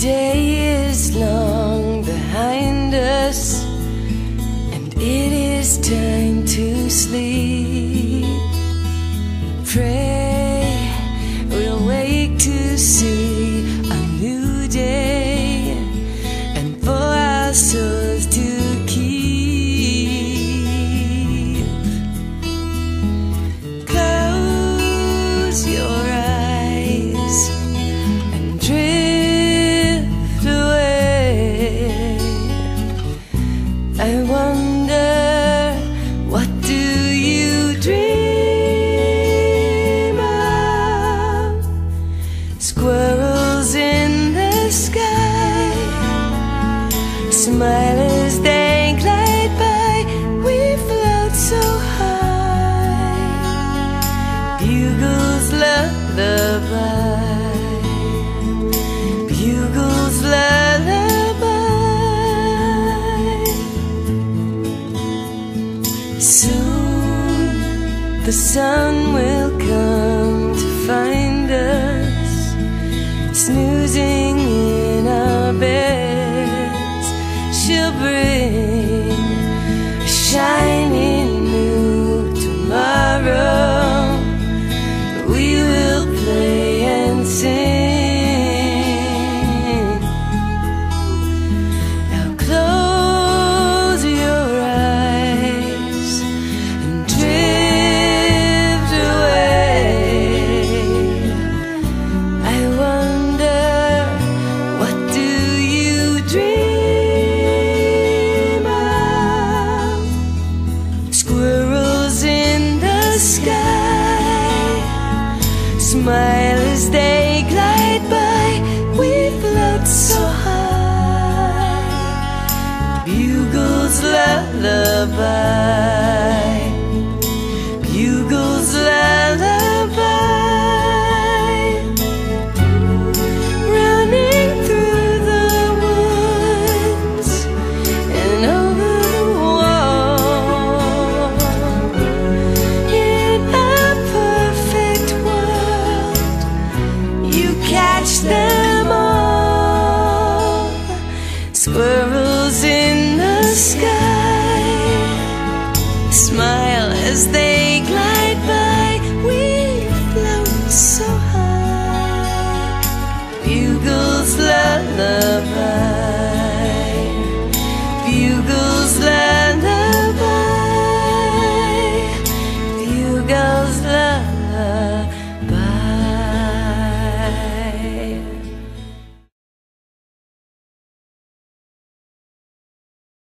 day is long behind us, and it is time to sleep. Pray we'll wake to see smile as they glide by. We float so high. Bugles lullaby. Bugles lullaby. Soon the sun will come to find Bring smile as they glide by. We float so high. Bugles lullaby. As they